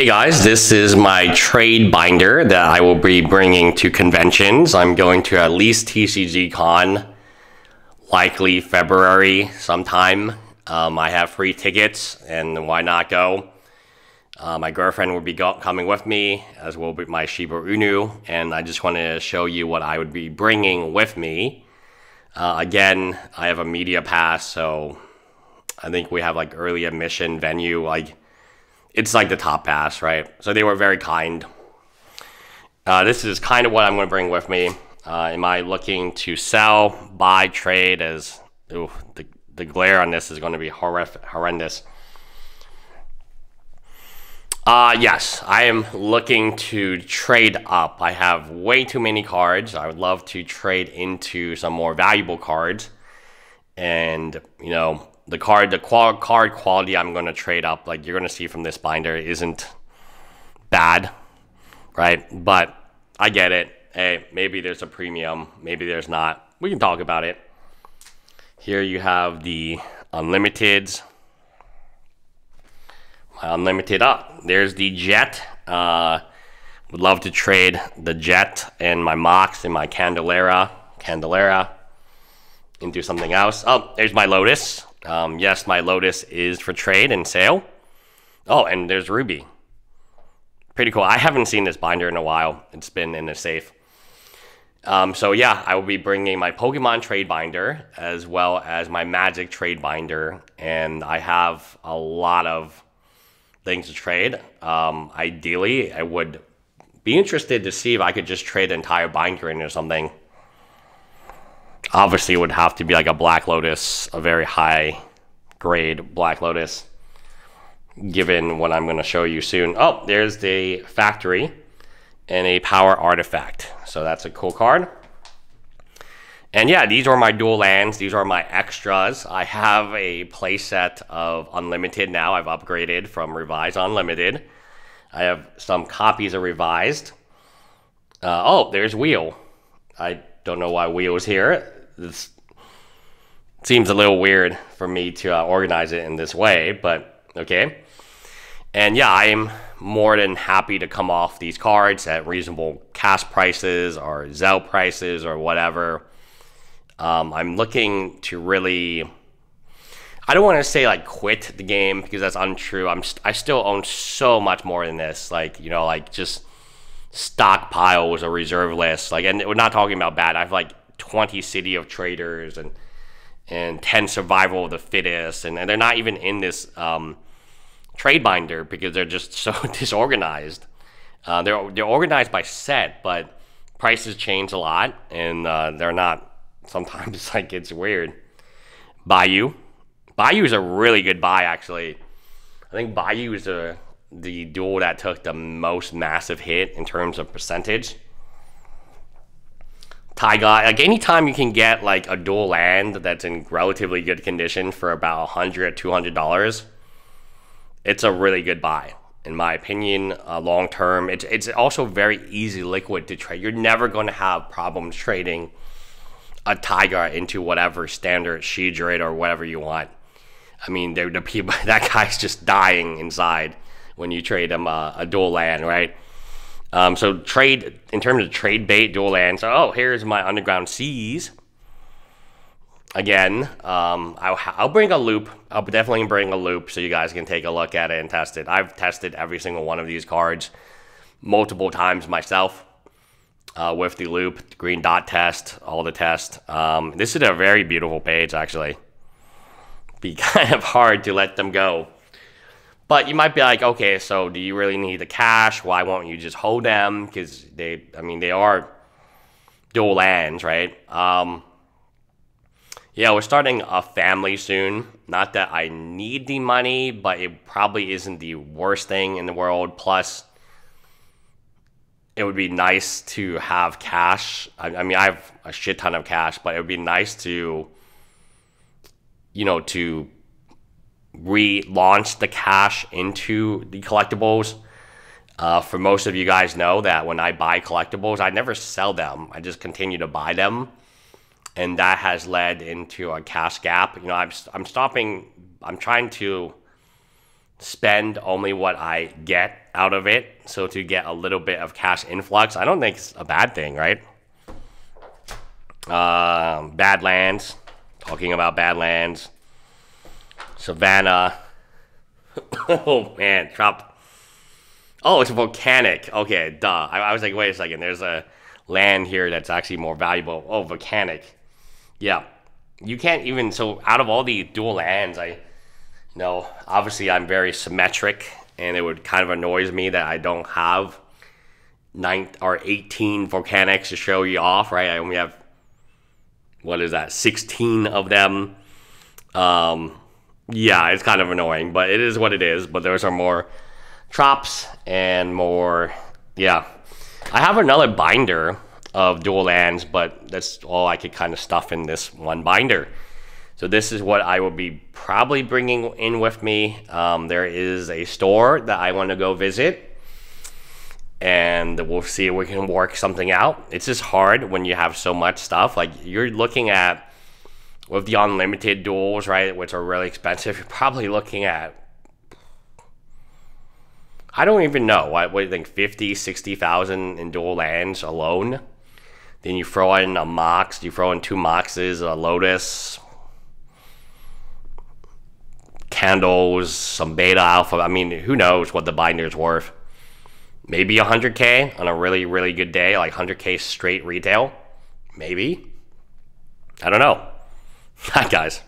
Hey guys, this is my trade binder that I will be bringing to conventions. I'm going to at least TCG Con, likely February sometime. Um, I have free tickets, and why not go? Uh, my girlfriend will be coming with me, as will be my Shiba Inu, and I just wanted to show you what I would be bringing with me. Uh, again, I have a media pass, so I think we have like early admission venue, like it's like the top pass, right? So they were very kind. Uh, this is kind of what I'm going to bring with me. Uh, am I looking to sell, buy, trade? As ooh, the the glare on this is going to be horrific, horrendous. Uh, yes, I am looking to trade up. I have way too many cards. I would love to trade into some more valuable cards. And, you know, the card, the qual- card quality I'm going to trade up, like you're going to see from this binder, isn't bad, right? But I get it. Hey, maybe there's a premium, maybe there's not. We can talk about it. Here you have the unlimiteds. My unlimited up. Oh, there's the jet. Uh, would love to trade the jet and my Mox and my Candelabra, Candelabra into something else. Oh, there's my Lotus. Um, yes, my Lotus is for trade and sale. Oh, and there's Ruby. Pretty cool. I haven't seen this binder in a while. It's been in the safe. Um, so yeah, I will be bringing my Pokemon trade binder as well as my Magic trade binder, and I have a lot of things to trade. Um, ideally, I would be interested to see if I could just trade the entire binder in or something obviously it would have to be like a Black Lotus, a very high grade Black Lotus, given what I'm going to show you soon. Oh, there's the factory and a power artifact. So that's a cool card. And yeah, these are my dual lands. These are my extras. I have a playset of Unlimited now. I've upgraded from Revised Unlimited. I have some copies of Revised. Uh, oh, there's Wheel. I don't know why Wheel's here this seems a little weird for me to uh, organize it in this way, but okay. And yeah, I'm more than happy to come off these cards at reasonable cash prices or Zelle prices or whatever. Um, I'm looking to really. I don't want to say like quit the game because that's untrue. I'm st- I still own so much more than this. Like you know, like just stockpiles a reserve list. Like, and we're not talking about bad. I've like 20 City of Traitors and and 10 Survival of the Fittest, and, and they're not even in this um, trade binder because they're just so disorganized. Uh, they're they're organized by set, but prices change a lot, and uh, they're not. Sometimes like it's weird. Bayou, Bayou is a really good buy actually. I think Bayou is the the dual that took the most massive hit in terms of percentage. Taiga, like anytime you can get like a dual land that's in relatively good condition for about 100 $200, it's a really good buy. In my opinion, uh, long term, it's, it's also very easy liquid to trade. You're never going to have problems trading a Taiga into whatever standard Sheoldred or whatever you want. I mean, the people that guy's just dying inside when you trade him uh, a dual land, right? Um, so trade in terms of trade bait, dual land. So oh, here's my underground seas. Again, um, I'll, I'll bring a loupe. I'll definitely bring a loupe so you guys can take a look at it and test it. I've tested every single one of these cards multiple times myself uh, with the loupe, the green dot test, all the tests. Um, this is a very beautiful page, actually. Be kind of hard to let them go. But you might be like, okay, so do you really need the cash? Why won't you just hold them? Because they, I mean, they are dual lands, right? Um, yeah, we're starting a family soon. Not that I need the money, but it probably isn't the worst thing in the world. Plus, it would be nice to have cash. I, I mean, I have a shit ton of cash, but it would be nice to, you know, to relaunch the cash into the collectibles. Uh, for most of you guys know that when I buy collectibles, I never sell them. I just continue to buy them, and that has led into a cash gap. You know, I'm I'm stopping. I'm trying to spend only what I get out of it. So to get a little bit of cash influx, I don't think it's a bad thing, right? Um, Badlands, talking about Badlands. Savannah. oh man, drop. Oh, it's volcanic. Okay, duh. I, I, was like, wait a second. There's a land here that's actually more valuable. Oh, volcanic. Yeah, you can't even. So out of all the dual lands, I, you know, obviously I'm very symmetric, and it would kind of annoys me that I don't have nine or 18 volcanics to show you off. Right? I only have what is that? 16 of them. Um, yeah, it's kind of annoying, but it is what it is. But those are more traps and more, yeah. I have another binder of dual lands, but that's all I could kind of stuff in this one binder. So this is what I will be probably bringing in with me. Um, there is a store that I want to go visit. And we'll see if we can work something out. It's just hard when you have so much stuff. Like you're looking at with the unlimited duals, right, which are really expensive, you're probably looking at I don't even know. What, what do you think? 50, 60,000 in dual lands alone? Then you throw in a Mox, you throw in two Moxes, a Lotus, candles, some beta alpha. I mean, who knows what the binder's worth? Maybe 100k on a really, really good day, like 100k straight retail. Maybe. I don't know. Hi, guys.